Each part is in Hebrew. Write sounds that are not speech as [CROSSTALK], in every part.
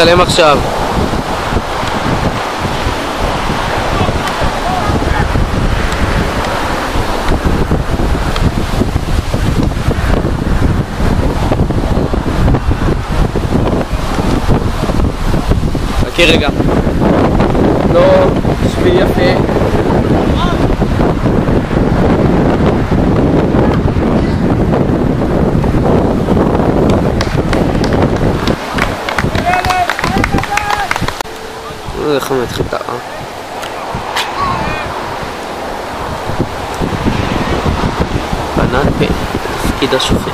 מצלם עכשיו. חכי רגע. לא, שבי יפה. איך הוא מתחיל את ה... בנן פן, תפקיד השופט.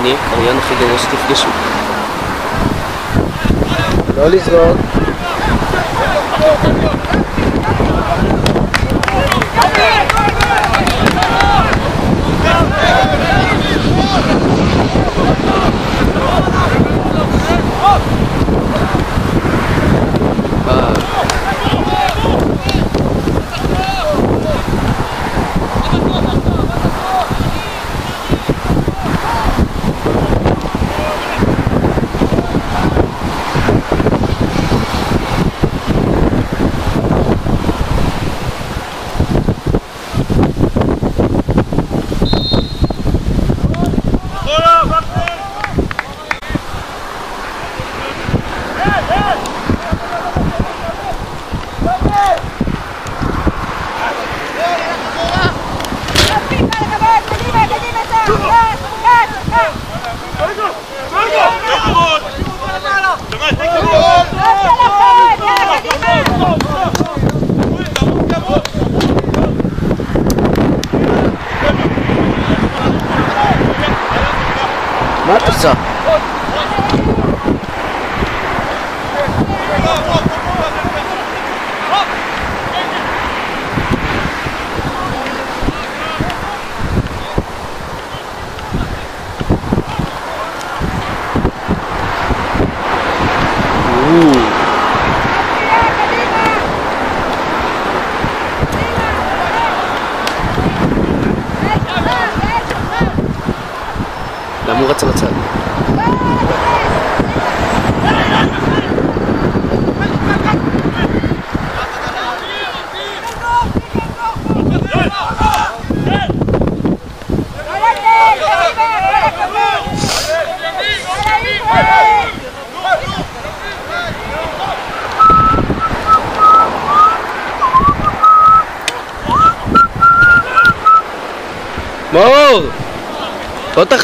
אני הקריין הכי גדול שתפגשו. לא לזרוק. מה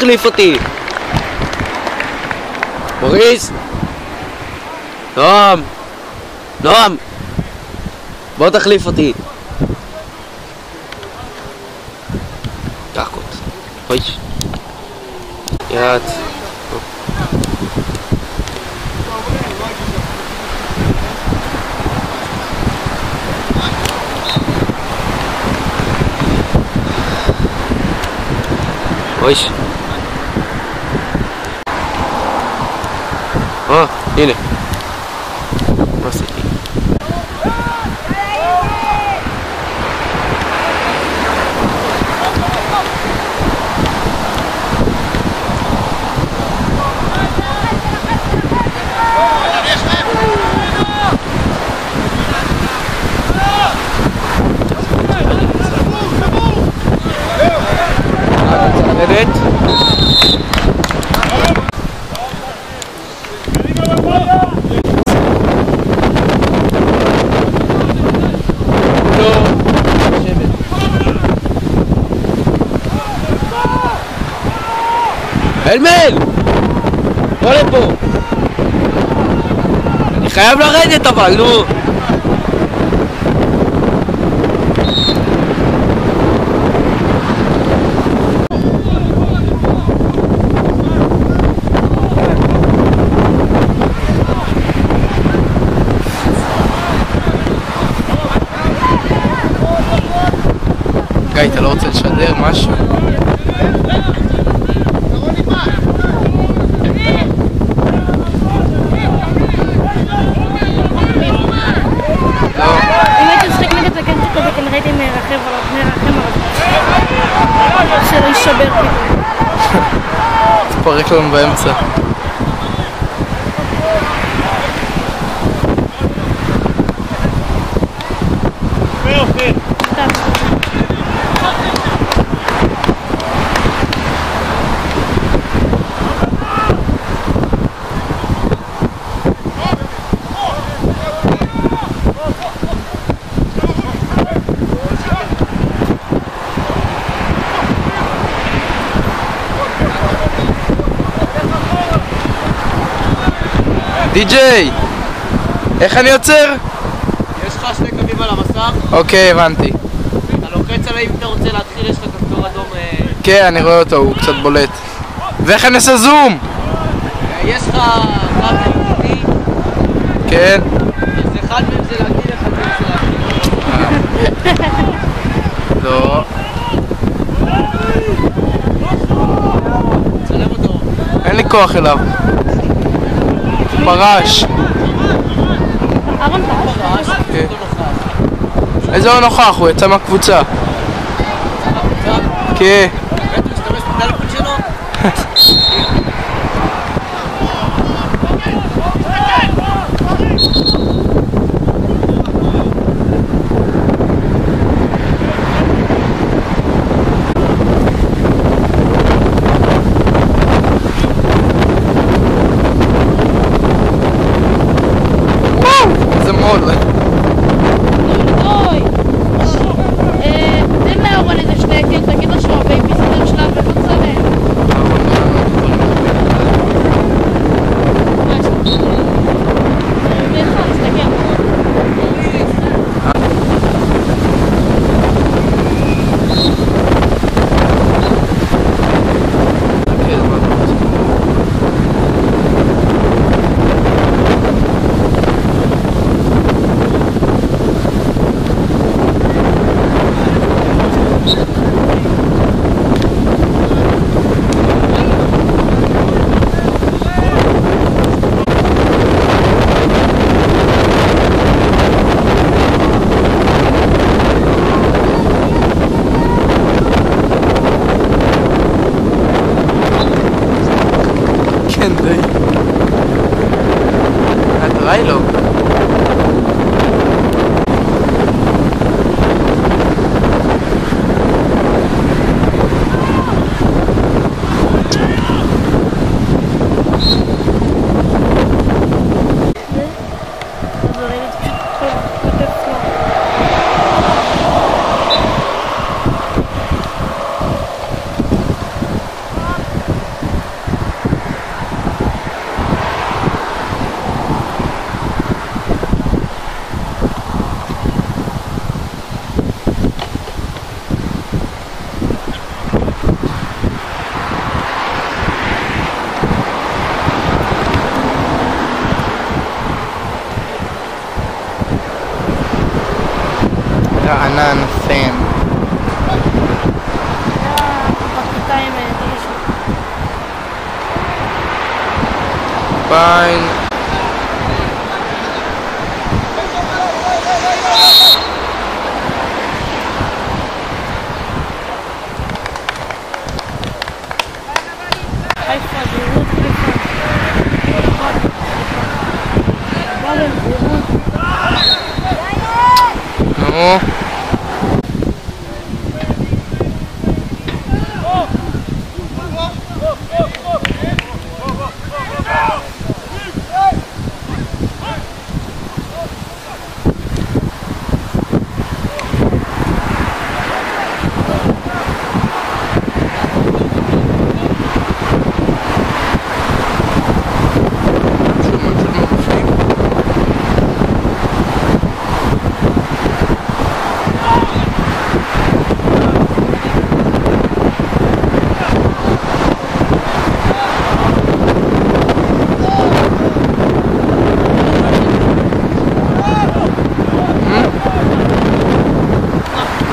בוא תחליף אותי! מוריס! נועם! נועם! בוא תחליף אותי! קחקות. אוי. יאט. אוי. Yine. אלמל! בוא לפה! אני חייב לרדת אבל, נו! אתה לא רוצה לשדר משהו? יישבר פתאום. תפרק לנו באמצע. די.ג'יי! איך אני עוצר? יש לך שני קווים על המסך, אוקיי, הבנתי. אתה לוחץ עליהם אם אתה רוצה להתחיל, יש לך כפתור אדום. אה, כן, אני רואה אותו, הוא קצת בולט. ואיך אני עושה זום? אה, יש לך LCD, כן. אז אחד מהם זה להגדיל, אחד מהם זה להגדיל. לא. אין לי כוח אליו. פרש. אהרון פרש. רעש, כן. איזה הוא נוכח? הוא יצא מהקבוצה. כן. [LAUGHS]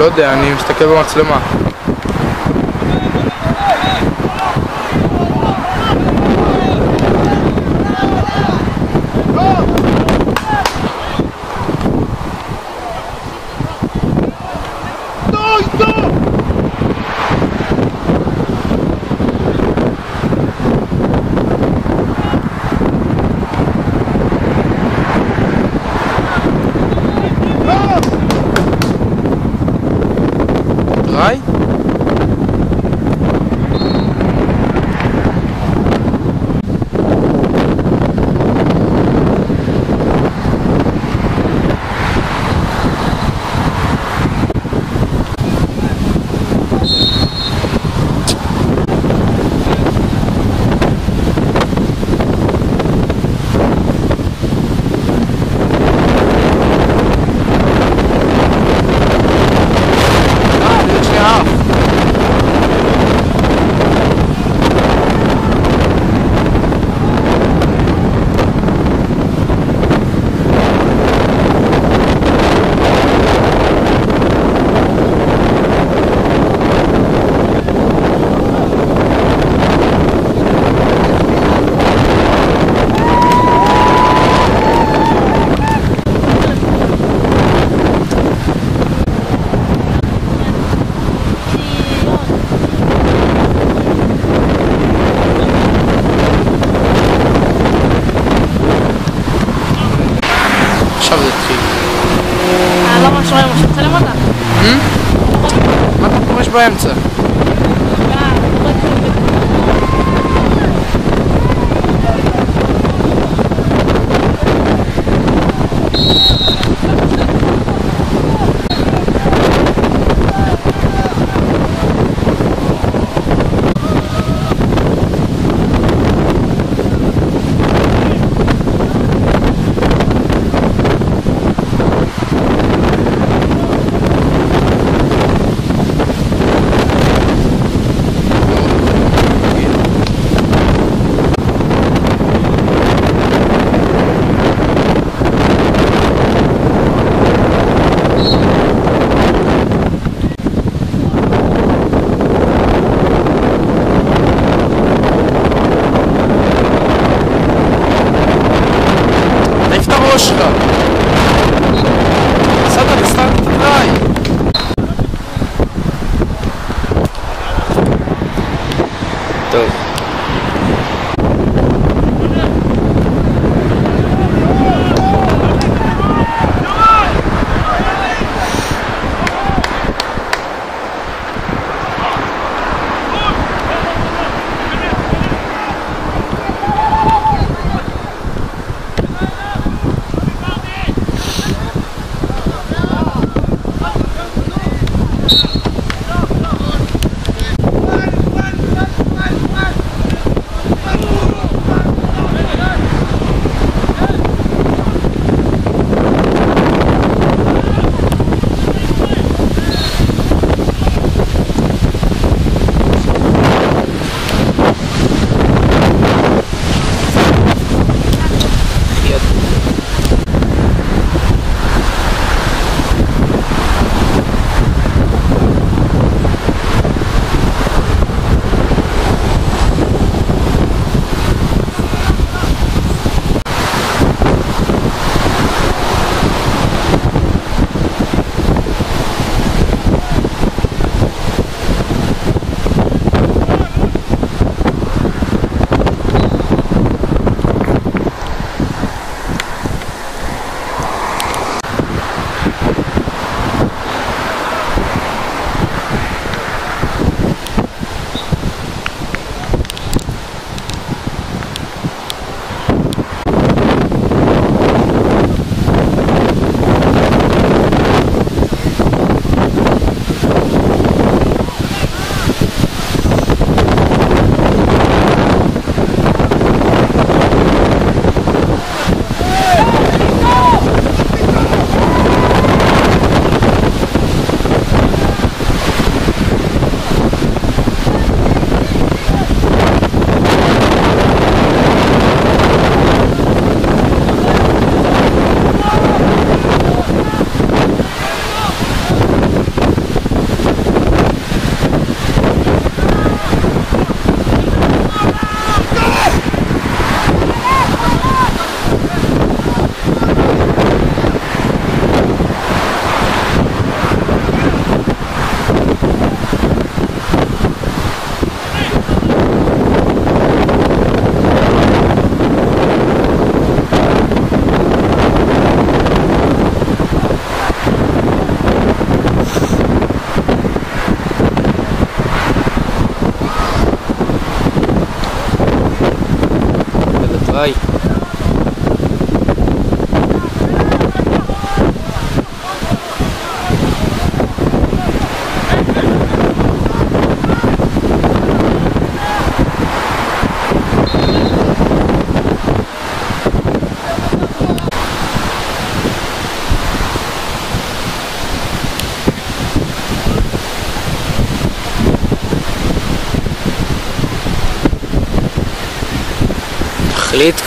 יודע, אני מסתכל במצלמה.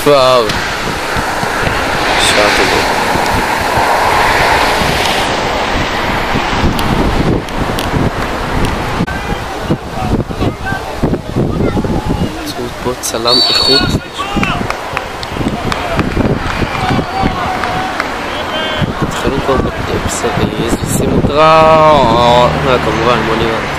כבר. שעה טובה. מצאו פה צלם איכות. התחילו כבר בטפסריז, שימו דראו, כמובן מונירנט.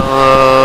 טם.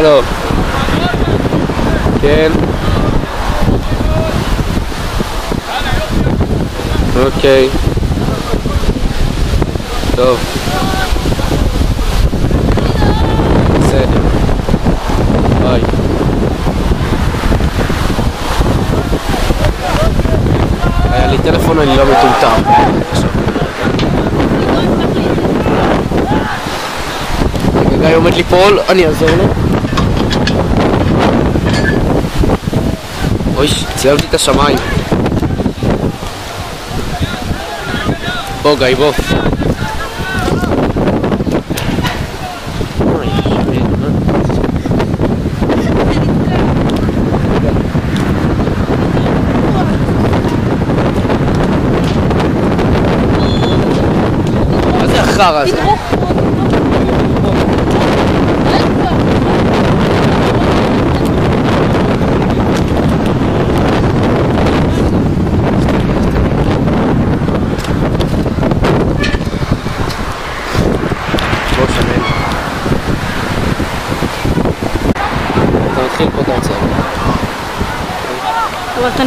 הלו. כן. אוקיי. טוב. בסדר. ביי. היה לי טלפון, אני לא מטומטם. רגע, גיא עומד ליפול, אני אעזור לו. אוי, צילמתי את השמיים. בוא, גיא, בוא. החרא הזה?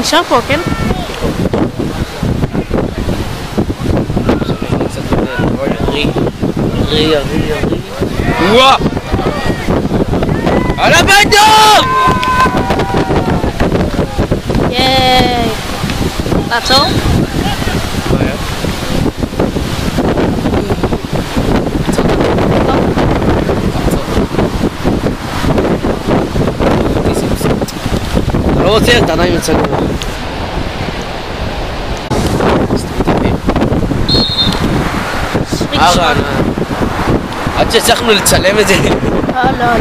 אבל אתה נשאר פה, כן? עכשיו יש לי קצת יותר רי, רי, רי, ローテーター何打つの آقا أنا اچه زخم رو چله بده حالا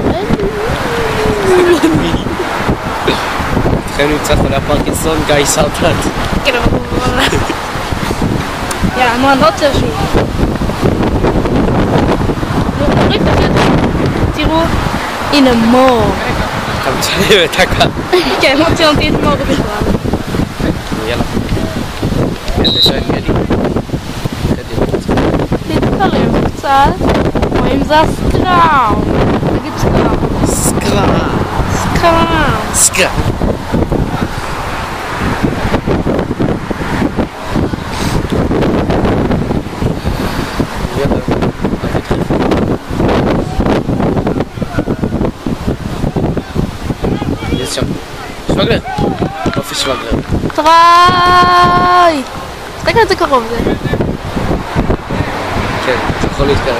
خیلی تخم رو پاکستان گای ساترد يا ما نطلع شيء تيرو إن مور. אני לא רוצה שוב. נו, תוריד את הקטע. תראו, הנה מור. אתה מצלם את הקהל. כן, לא ציינתי את מור בכלל. יאללה. יאללה, שואל קדימה. קדימה. תתקרב קצת. רואים זה הסקראם. שווגלר. אופי שווגלר. טריי! תסתכל על זה קרוב זה. כן, אתה יכול להתקרב.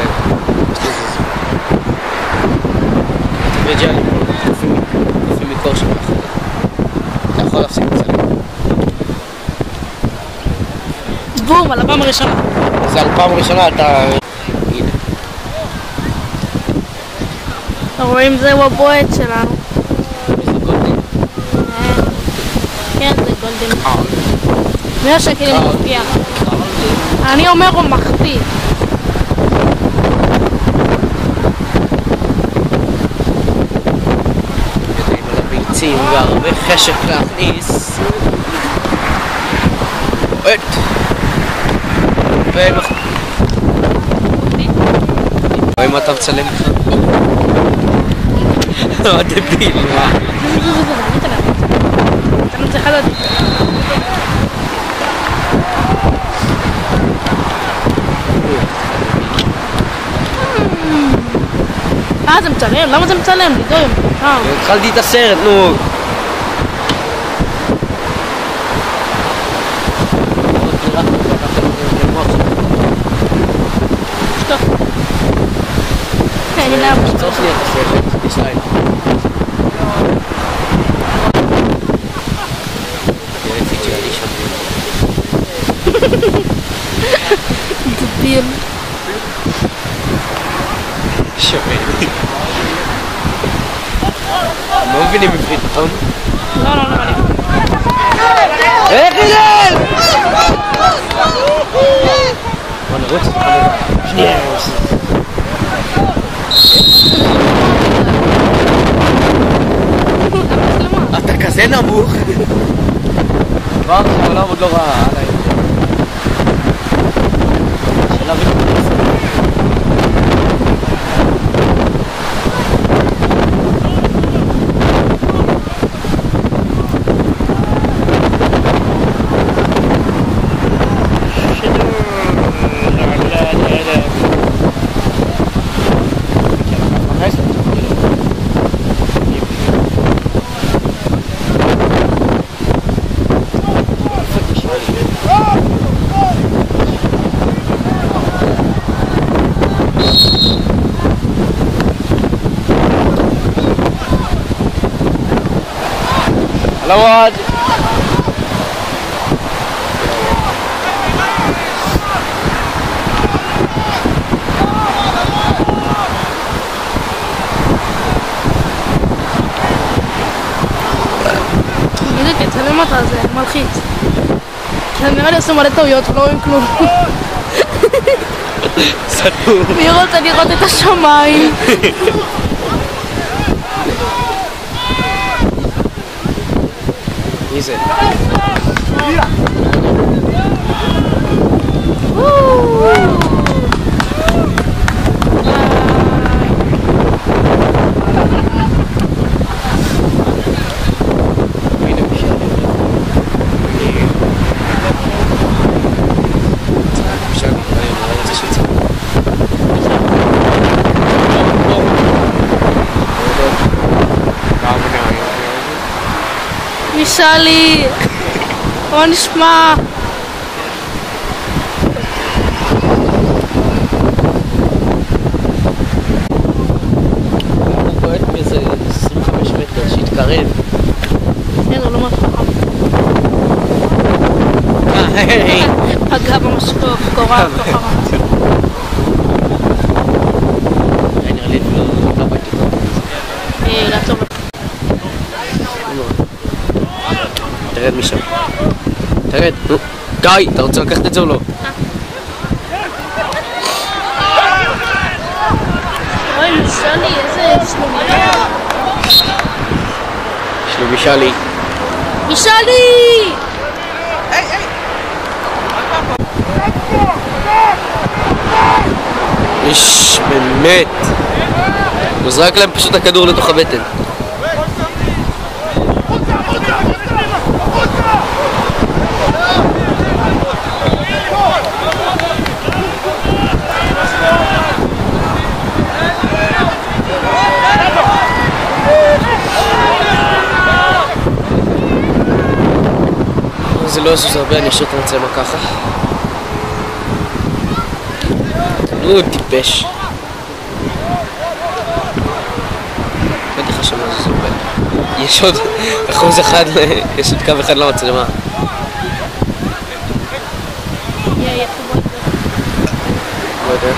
יש לי לפי מקור שלך. אתה יכול להפסיק לצלם. בום, על הפעם הראשונה. זה על פעם ראשונה אתה... רואים זהו הבועט שלנו. זה גולדן. מאה שקל אם מבטיח. אני אומר הוא מחטיא. והרבה חשק להכניס. רואים מה אתה מצלם בכלל? [LAUGHS] מה דביל, מה? אתה לא צריך לדעת. אה, זה מצלם? למה זה מצלם? לידור, אה, התחלתי את הסרט, נו. שתוק. כן, הנה אבא שלך. צריך להיות הסרט, יש להם. לפי ג'אלי שם. דביל. שווה. לא מבינים עברית, נכון? לא, לא, לא, לא. איך הלל! בוא נרוץ. שנייה. אתה כזה נמוך? דבר שהעולם עוד לא ראה עליי. שאלה ו- الأواد תגיד לי, תצלם אותה, זה מלחיץ. זה נראה לי עושים מלא טעויות, לא רואים כלום. סתום מי רוצה לראות את השמיים? מי זה? הנה וישאלי, בוא נשמע. הוא בועט מאיזה 25 מטר, שיתקרב. כן, הוא לא ממש חכם. היי. פגע במשקוף, קורה אותו תרד משם. תרד, נו. די, אתה רוצה לקחת את זה או לא? שלומי שלי. וישאלי! איש, באמת. הוא זרק להם פשוט הכדור לתוך הבטן. לא יזוז הרבה, אני אשאיר את המצלמה ככה. נו, טיפש. אמרתי לך שלא יזוז הרבה. יש עוד אחוז אחד, יש עוד קו אחד למצלמה. תבוא. לא יודע.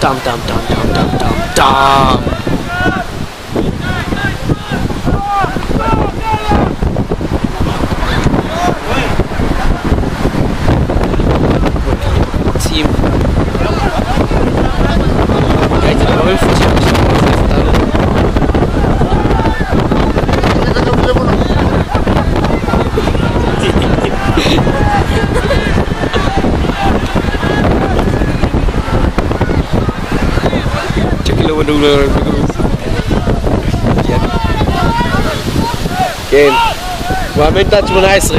טם טם טם טם טם טם טם רוצים. גיא, זה לא מפורשים עכשיו, זה אותנו. צ'קי לא בנו כן, מאמן תת 18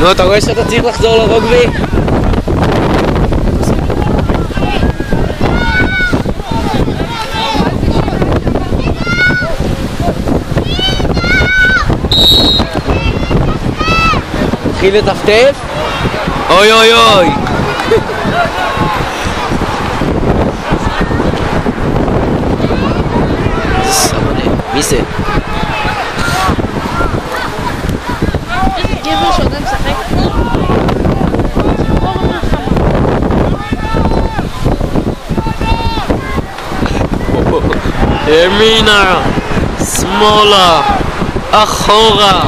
נו, אתה רואה שאתה צריך לחזור לרוגבי? התחיל לטפטף? אוי אוי אוי! [LAUGHS] מי גבר שעוד משחק. ימינה, שמאלה, אחורה,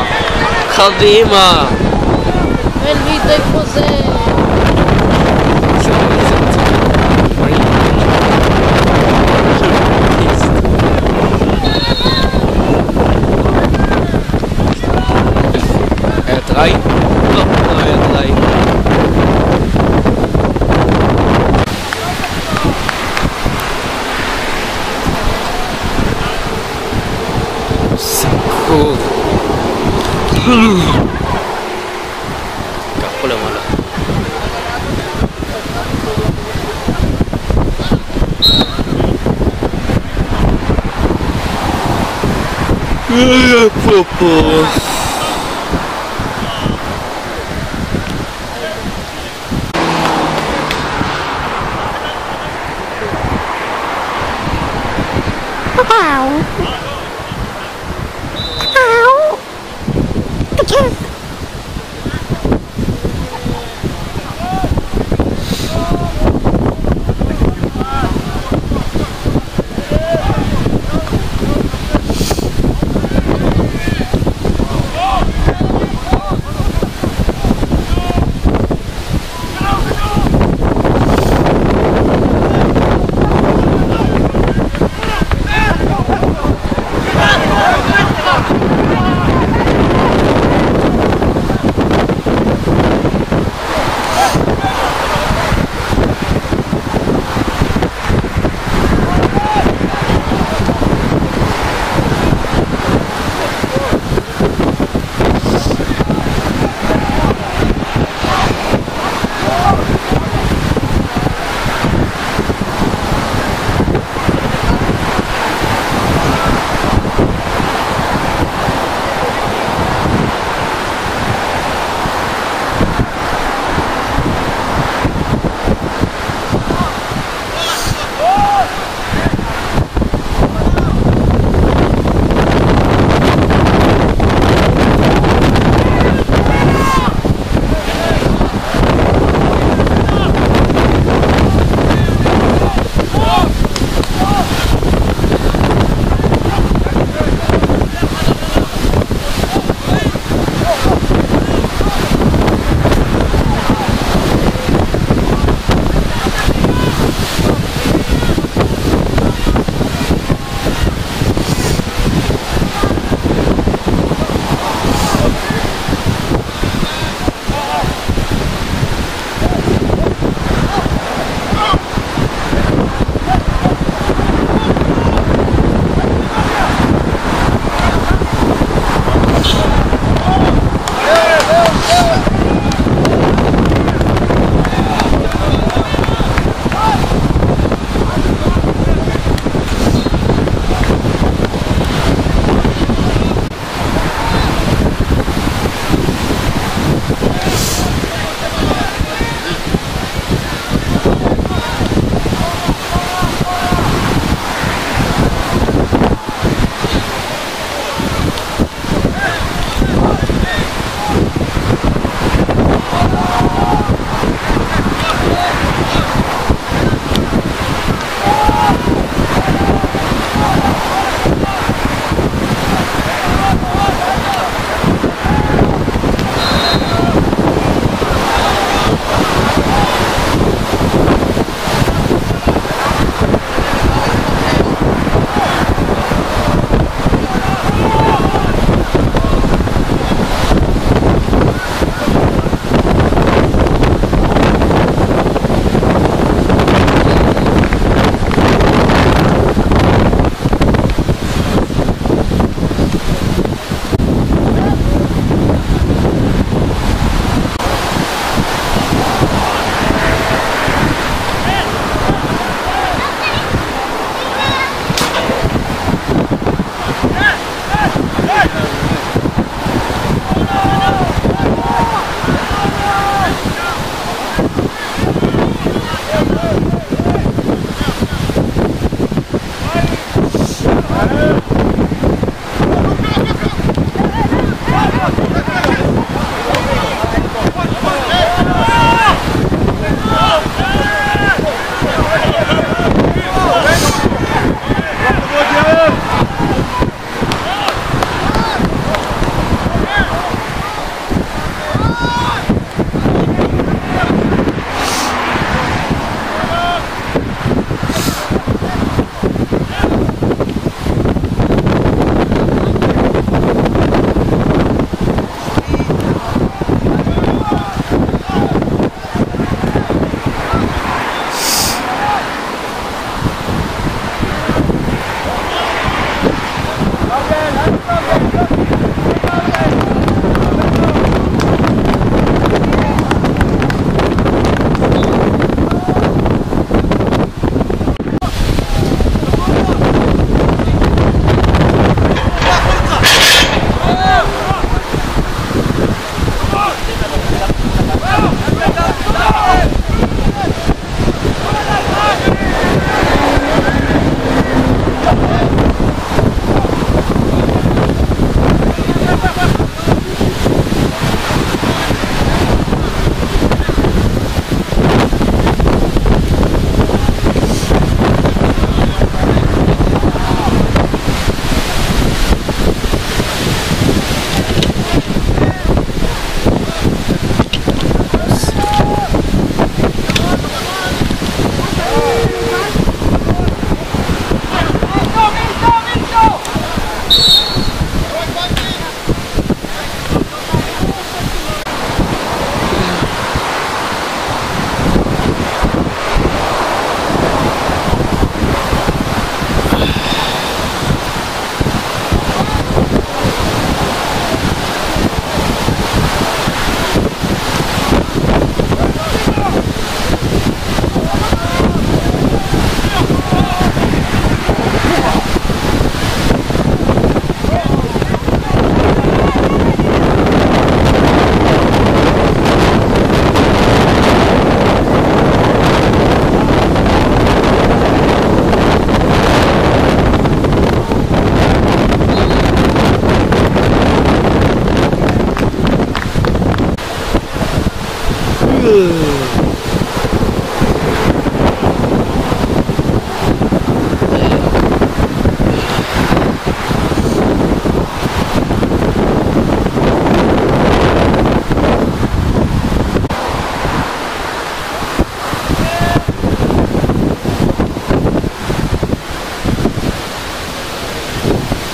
קדימה. אל וידי חוזה. היה טראי? Thank.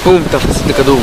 בום, תפס את הכדור.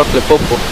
Totle Popo.